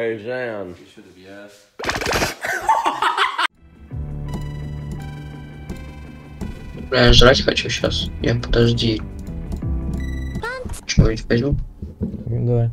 Фейжен. You should have yes. Бля, я жрать хочу сейчас. Я подожди. Чего-нибудь возьму? Давай.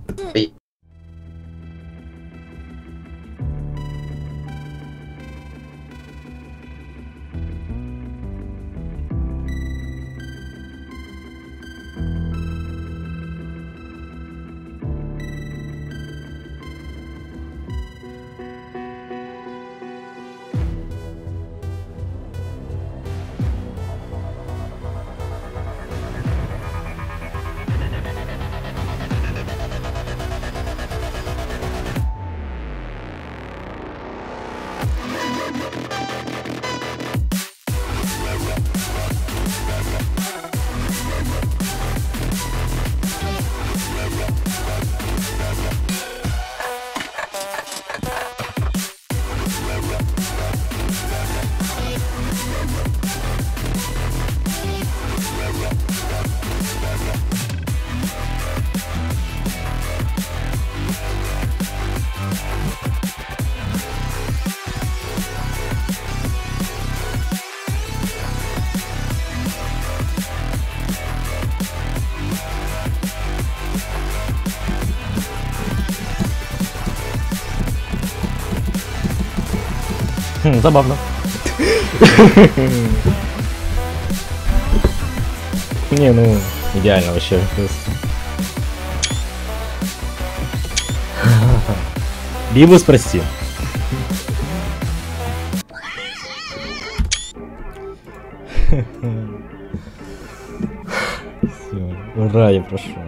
Хм, забавно. Не, ну, идеально вообще. Бибус, прости. Все, ура, я прошел.